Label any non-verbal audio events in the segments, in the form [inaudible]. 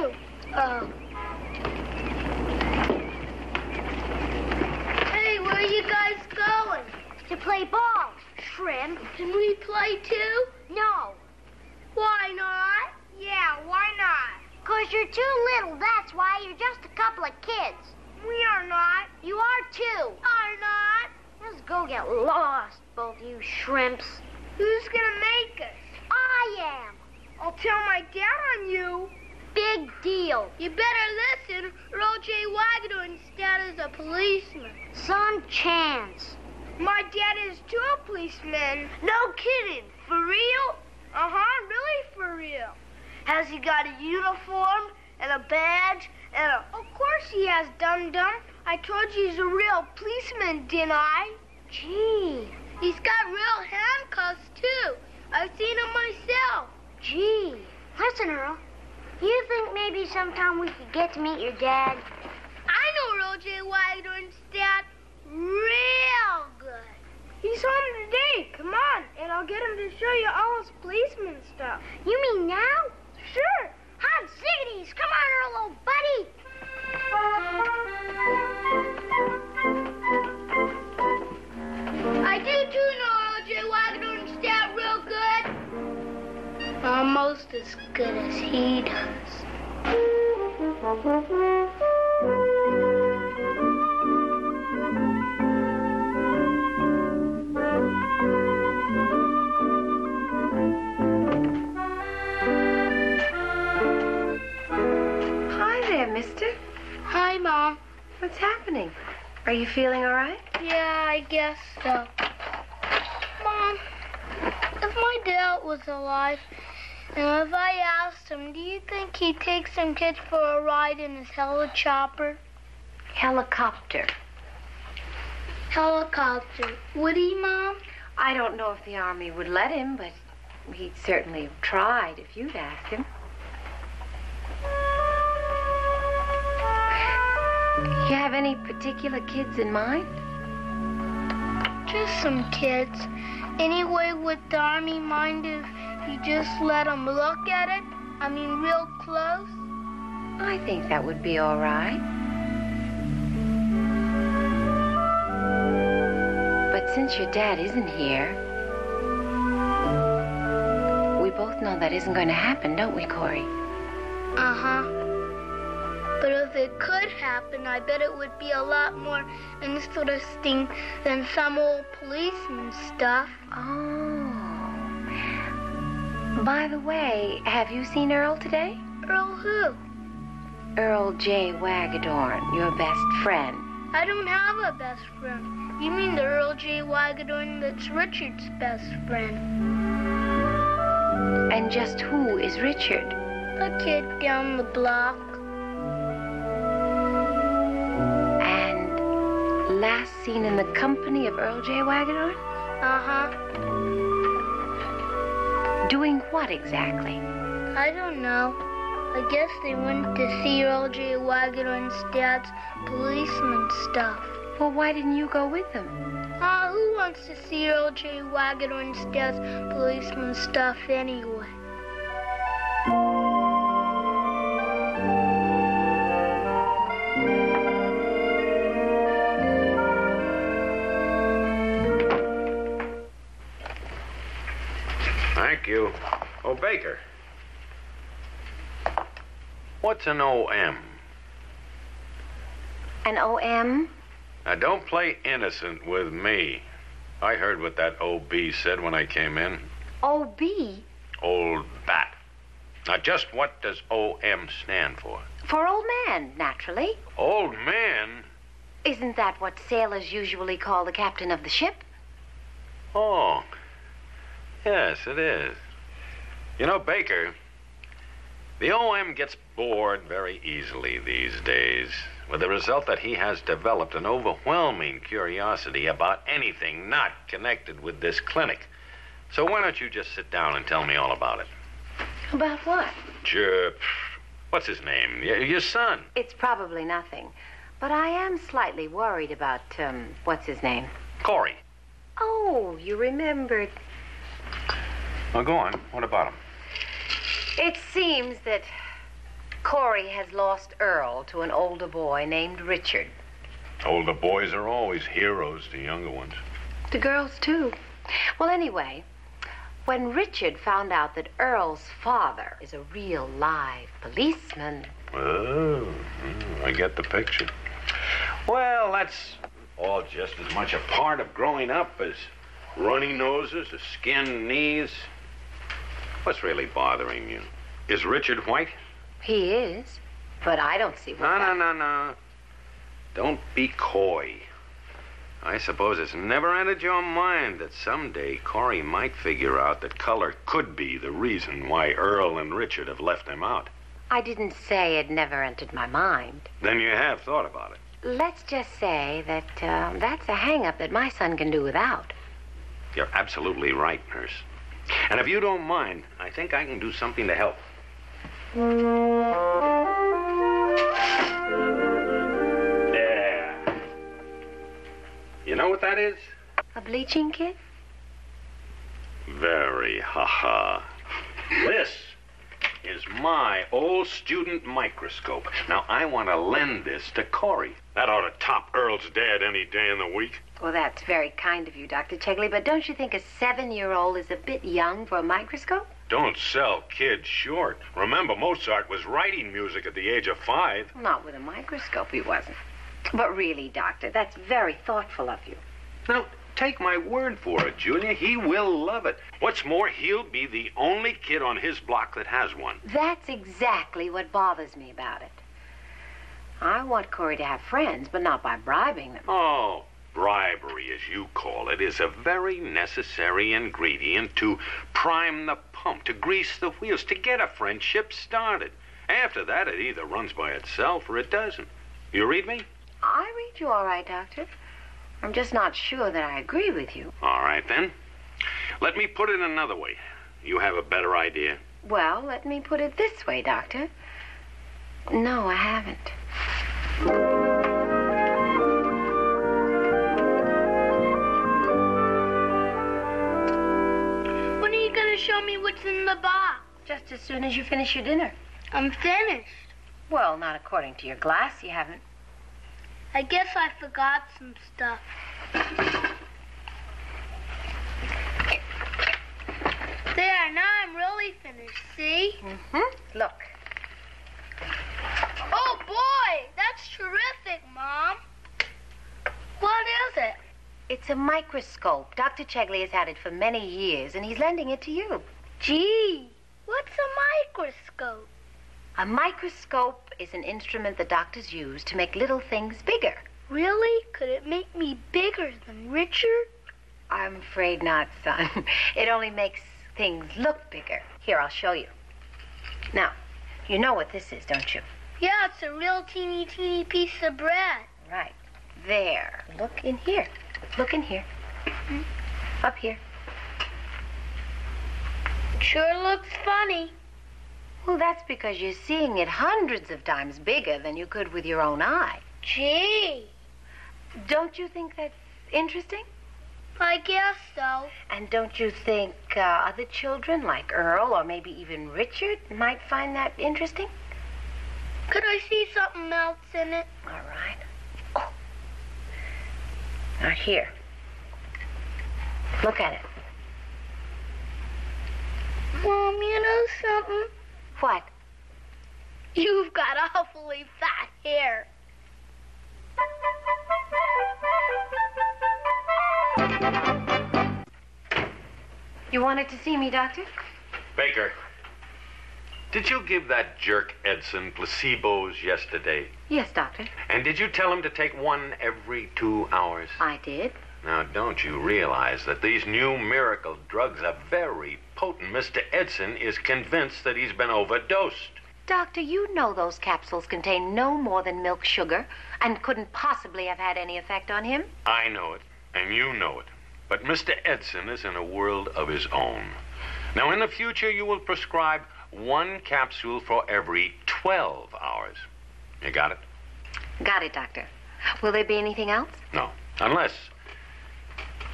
do. Oh. Um. Hey, where are you guys going? To play ball, shrimp. Can we play too? No, Why not? Yeah, why not? Because you're too little, that's why. You're just a couple of kids. We are not. You are too. Are not. Let's go get lost, both you shrimps. Who's gonna make us? I am. I'll tell my dad on you. Big deal. You better listen, or O.J. Wagner instead is a policeman. Some chance. My dad is too a policeman. No kidding. For real? Uh-huh, really for real. Has he got a uniform and a badge and a... Of course he has, dum-dum. I told you he's a real policeman, didn't I? Gee, He's got real handcuffs, too. I've seen him myself. gee. Listen, Earl. You think maybe sometime we could get to meet your dad? I know O.J. Wagner's dad real good. He's home today. Come on, and I'll get him to show you all his policeman stuff. You mean now? Sure. Hot ziggities! Come on, Earl, old buddy. Almost as good as he does. Hi there, mister. Hi, Mom. What's happening? Are you feeling all right? Yeah, I guess so. Mom, if my dad was alive, and if I asked him, do you think he'd take some kids for a ride in his helichopper? Helicopter. Helicopter. Would he, Mom? I don't know if the army would let him, but he'd certainly have tried if you'd asked him. You have any particular kids in mind? Just some kids. Anyway, would the army mind if you just let them look at it? I mean, real close? I think that would be all right. But since your dad isn't here, we both know that isn't going to happen, don't we, Corey? Uh huh. But if it could happen, I bet it would be a lot more interesting than some old policeman stuff. Oh. By the way, have you seen Earl today? Earl who? Earl J. Waggedorn, your best friend. I don't have a best friend. You mean the Earl J. Waggedorn that's Richard's best friend? And just who is Richard? A kid down the block. And last seen in the company of Earl J. Waggedorn? Uh huh. Doing what exactly? I don't know. I guess they went to see Earl J. Waggedorn's dad's policeman stuff. Well, why didn't you go with them? Ah, who wants to see Earl J. Waggedorn's dad's policeman stuff anyway? You. Oh, Baker. What's an OM? An OM? Now, don't play innocent with me. I heard what that OB said when I came in. OB? Old bat. Now, just what does OM stand for? For old man, naturally. Old man? Isn't that what sailors usually call the captain of the ship? Oh. Yes, it is. You know, Baker, the OM gets bored very easily these days, with the result that he has developed an overwhelming curiosity about anything not connected with this clinic. So why don't you just sit down and tell me all about it? About what? Sure. What's his name? Y- Your son. It's probably nothing. But I am slightly worried about, um, what's his name? Corey. Oh, you remembered. Well, go on. What about him? It seems that Corey has lost Earl to an older boy named Richard. Older boys are always heroes to younger ones. To girls, too. Well, anyway, when Richard found out that Earl's father is a real live policeman. Oh, hmm, I get the picture. Well, that's all just as much a part of growing up as runny noses, a skinned knees. What's really bothering you? Is Richard white? He is. But I don't see what. No, that- no, no, no. Don't be coy. I suppose it's never entered your mind that someday Corey might figure out that color could be the reason why Earl and Richard have left him out. I didn't say it never entered my mind. Then you have thought about it. Let's just say that uh, that's a hang-up that my son can do without. You're absolutely right, nurse. And if you don't mind, I think I can do something to help. There. You know what that is? A bleaching kit? Very ha-ha. This is my old student microscope. Now, I want to lend this to Corey. That ought to top Earl's dad any day in the week. Well, that's very kind of you, Dr. Chegley, but don't you think a seven-year-old is a bit young for a microscope? Don't sell kids short. Remember, Mozart was writing music at the age of five. Not with a microscope, he wasn't. But really, Doctor, that's very thoughtful of you. Now, take my word for it, Julia. He will love it. What's more, he'll be the only kid on his block that has one. That's exactly what bothers me about it. I want Corey to have friends, but not by bribing them. Oh, bribery, as you call it, is a very necessary ingredient to prime the pump, to grease the wheels, to get a friendship started. After that, it either runs by itself or it doesn't. You read me? I read you all right, Doctor. I'm just not sure that I agree with you. All right, then. Let me put it another way. You have a better idea? Well, let me put it this way, Doctor. No, I haven't. When are you gonna show me what's in the box? Just as soon as you finish your dinner. I'm finished. Well, not according to your glass, you haven't. I guess I forgot some stuff. There, now I'm really finished. See? Mm-hmm. Look. Oh boy, that's terrific, Mom. What is it? It's a microscope. Dr. Chegley has had it for many years, and he's lending it to you. Gee, what's a microscope? A microscope is an instrument the doctors use to make little things bigger. Really? Could it make me bigger than Richard? I'm afraid not, son. [laughs] It only makes things look bigger. Here, I'll show you. Now, you know what this is, don't you? Yeah, it's a real teeny, teeny piece of bread. Right. There. Look in here. Look in here. Mm-hmm. Up here. It Sure looks funny. Well, that's because you're seeing it hundreds of times bigger than you could with your own eye. Gee, Don't you think that's interesting? I guess so. And don't you think uh, other children, like Earl or maybe even Richard, might find that interesting? Could I see something else in it? All right. Oh. Now, here. Look at it. Mom, you know something? What? You've got awfully fat hair. You wanted to see me, Doctor? Baker, did you give that jerk Edson placebos yesterday? Yes, Doctor. And did you tell him to take one every two hours? I did. Now, don't you realize that these new miracle drugs are very potent? Mr. Edson is convinced that he's been overdosed. Doctor, you know those capsules contain no more than milk sugar and couldn't possibly have had any effect on him. I know it, and you know it. But Mr. Edson is in a world of his own. Now, in the future, you will prescribe one capsule for every 12 hours. You got it? Got it, Doctor. Will there be anything else? No. Unless.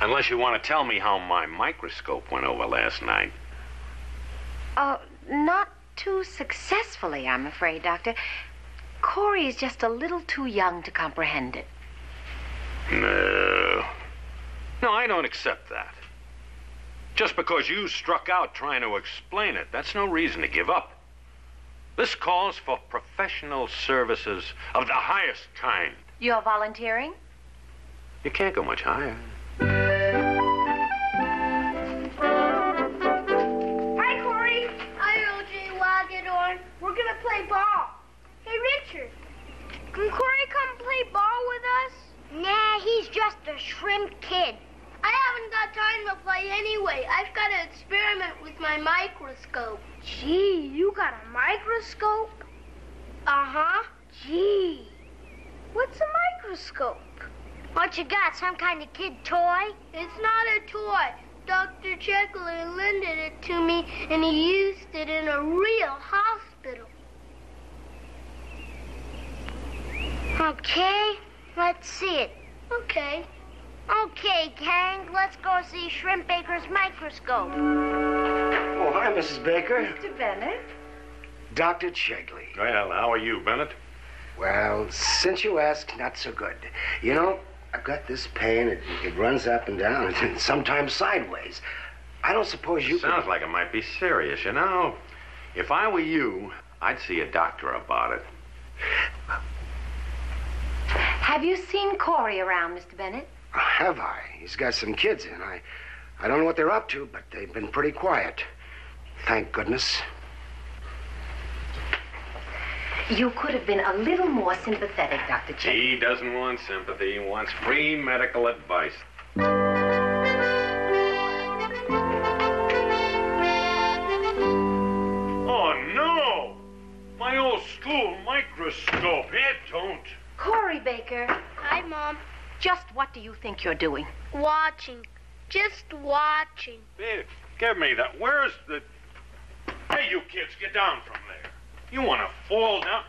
Unless you want to tell me how my microscope went over last night. Uh, not too successfully, I'm afraid, Doctor. Corey is just a little too young to comprehend it. No. No, I don't accept that. Just because you struck out trying to explain it, that's no reason to give up. This calls for professional services of the highest kind. You're volunteering? You can't go much higher. Play ball. Hey, Richard. Can Corey come play ball with us? Nah, he's just a shrimp kid. I haven't got time to play anyway. I've got to experiment with my microscope. Gee, you got a microscope? Uh-huh. Gee. What's a microscope? What you got, some kind of kid toy? It's not a toy. Dr. Checkler lended it to me, and he used it in a real hospital. Okay, let's see it. Okay. Okay, gang, let's go see Shrimp Baker's microscope. Oh, hi, Mrs. Baker. Mr. Bennett? Dr. Chegley. Well, how are you, Bennett? Well, since you asked, not so good. You know, I've got this pain. It, it runs up and down, [laughs] and sometimes sideways. I don't suppose you It Sounds could... like it might be serious, you know. If I were you, I'd see a doctor about it. Have you seen Corey around, Mr. Bennett? Have I? He's got some kids in. I, I don't know what they're up to, but they've been pretty quiet. Thank goodness. You could have been a little more sympathetic, Dr. Chick. He doesn't want sympathy. He wants free medical advice. Oh, no! My old school microscope. It don't. Corey Baker, Hi, Mom. just what do you think you're doing? Watching. Just watching. Hey, give me that. Where's the. Hey, you kids, get down from there. You want to fall down?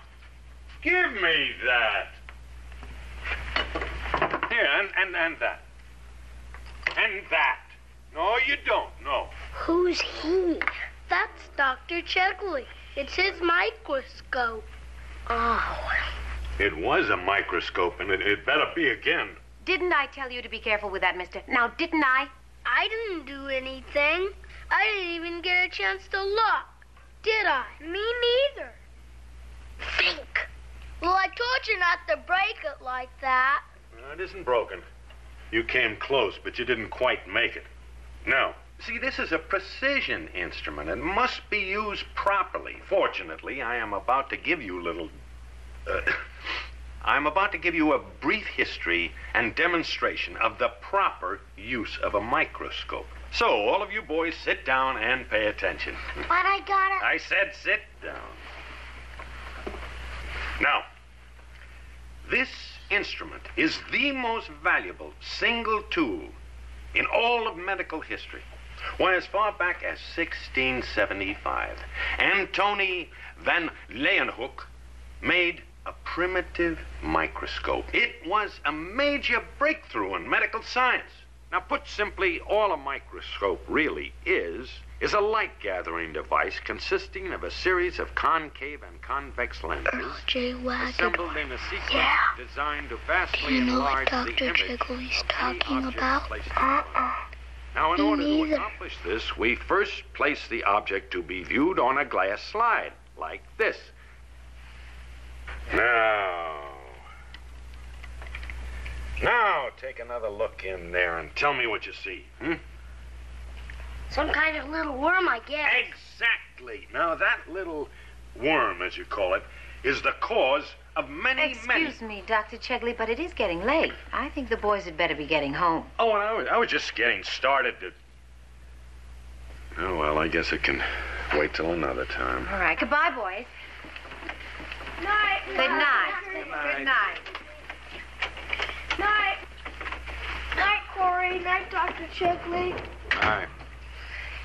Give me that. Here, and, and, and that. And that. No, you don't. No. Who's he? That's Dr. Chegley. It's his microscope. Oh, It was a microscope, and it, it better be again. Didn't I tell you to be careful with that, mister? Now, didn't I? I didn't do anything. I didn't even get a chance to look. Did I? Me neither. Think. Well, I told you not to break it like that. No, it isn't broken. You came close, but you didn't quite make it. No. See, this is a precision instrument. It must be used properly. Fortunately, I am about to give you little. Uh, [coughs] I'm about to give you a brief history and demonstration of the proper use of a microscope. So, all of you boys, sit down and pay attention. but I gotta. I said sit down. Now, this instrument is the most valuable single tool in all of medical history. Why, as far back as 1675, Antony van Leeuwenhoek made a primitive microscope. It was a major breakthrough in medical science. Now, put simply, all a microscope really is is a light gathering device consisting of a series of concave and convex lenses assembled in a sequence Yeah. designed to vastly Do you know enlarge what the Dr. image Jiggly's talking object about? Uh-uh. front of it. Now, in Me order to accomplish this, we first place the object to be viewed on a glass slide, like this. Now. Now, take another look in there and tell me what you see. Hmm? Some kind of little worm, I guess. Exactly. Now, that little worm, as you call it, is the cause of many, many. Excuse me, Dr. Chegley, but it is getting late. I think the boys had better be getting home. Oh, and I was, I was just getting started to. Oh, well, I guess it can wait till another time. All right. Goodbye, boys. Night. Good night. Good night. Night. Night, Corey. Night, Dr. Chegley. All right.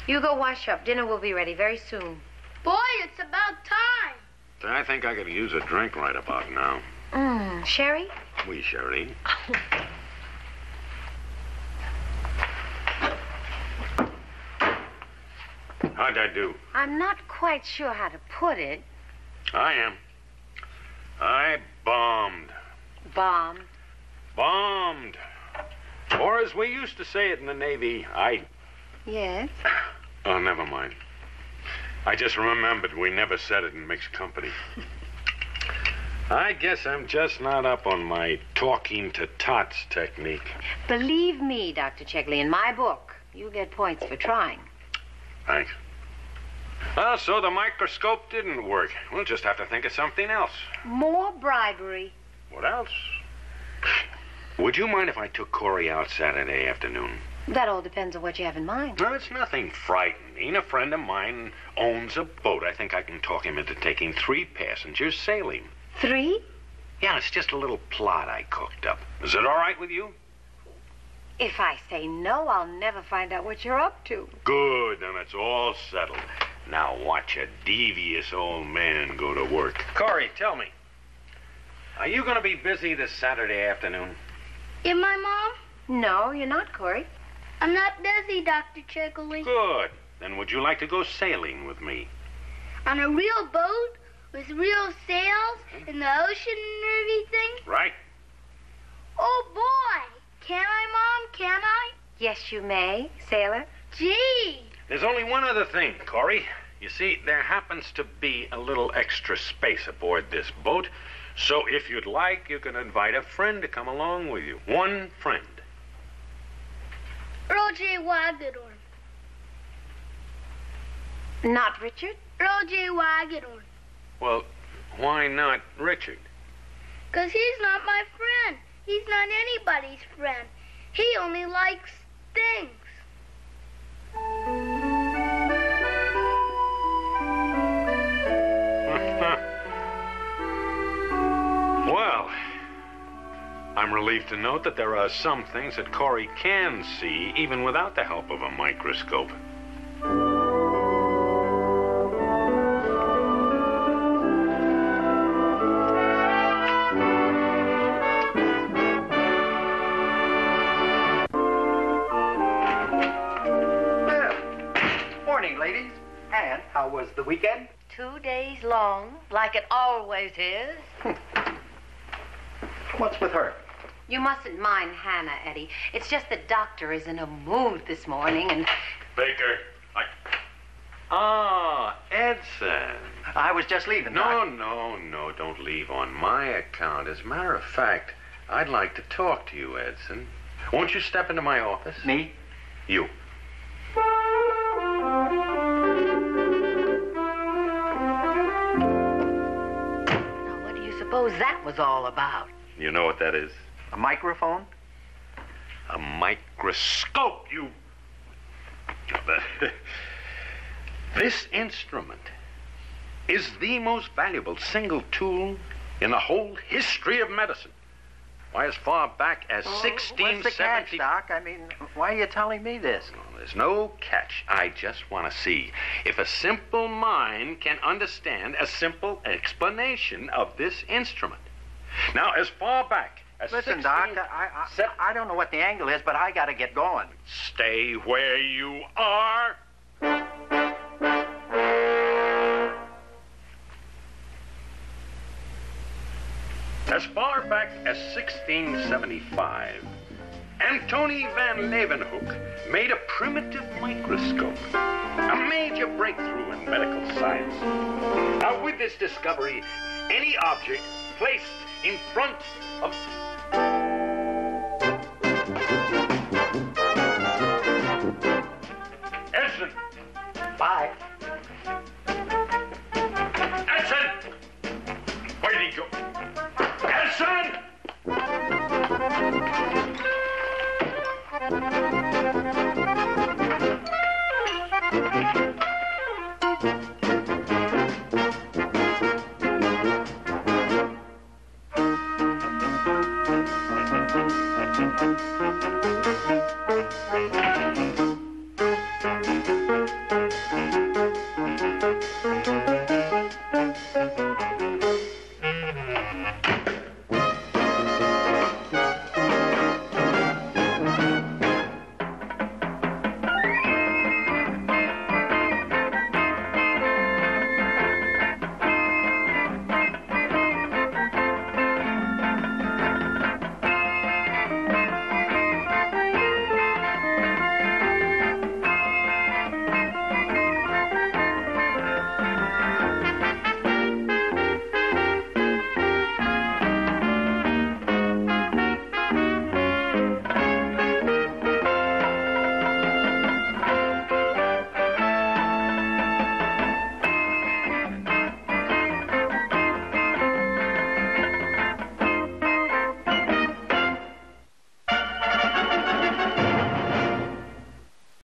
You go wash up. Dinner will be ready very soon. Boy, it's about time. I think I could use a drink right about now. Mmm. Sherry? Oui, sherry. [laughs] How'd I do? I'm not quite sure how to put it. I am. I bombed. Bombed. Bombed. Or as we used to say it in the Navy, I. Yes. [coughs] Oh, never mind. I just remembered we never said it in mixed company. [laughs] I guess I'm just not up on my talking to tots technique. Believe me, Dr. Chegley, in my book, you get points for trying. Thanks. Well, so the microscope didn't work. We'll just have to think of something else. More bribery. What else? Would you mind if I took Corey out Saturday afternoon? That all depends on what you have in mind. No, it's nothing frightening. A friend of mine owns a boat. I think I can talk him into taking three passengers sailing. Three? Yeah, it's just a little plot I cooked up. Is it all right with you? If I say no, I'll never find out what you're up to. Good, then it's all settled. Now watch a devious old man go to work. Corey, tell me. Are you going to be busy this Saturday afternoon? Am I, Mom? No, you're not, Corey. I'm not busy, Dr. Chickley. Good. Then would you like to go sailing with me? On a real boat with real sails hmm? in the ocean and everything? Right? Oh, boy. Can I, Mom? Can I? Yes, you may, sailor. Gee. There's only one other thing, Corey. You see, there happens to be a little extra space aboard this boat. So if you'd like, you can invite a friend to come along with you. One friend. Earl J. Waggedorn. Not Richard? Earl J. Waggedorn. Well, why not Richard? Because he's not my friend. He's not anybody's friend. He only likes things. I'm relieved to note that there are some things that Corey can see even without the help of a microscope. Well, morning, ladies. And how was the weekend? Two days long, like it always is. [laughs] What's with her? You mustn't mind Hannah, Eddie. It's just the doctor is in a mood this morning, and Baker, I. Ah, Edson. I was just leaving. No, Doc. no, no, don't leave on my account. As a matter of fact, I'd like to talk to you, Edson. Won't you step into my office? Me? You. now what do you suppose that was all about? You know what that is? A microphone? A microscope, you. [laughs] this instrument is the most valuable single tool in the whole history of medicine. Why, as far back as oh, sixteen seventy? What's the catch, Doc? I mean, why are you telling me this? Oh, There's no catch. I just want to see if a simple mind can understand a simple explanation of this instrument. Now, as far back Listen, 16 Doc, I, I, I don't know what the angle is, but I got to get going. Stay where you are. As far back as 1675, Antony van Leeuwenhoek made a primitive microscope, a major breakthrough in medical science. Now, with this discovery, any object placed in front of Thank you.